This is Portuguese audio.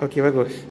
Ok, vai, Gosto.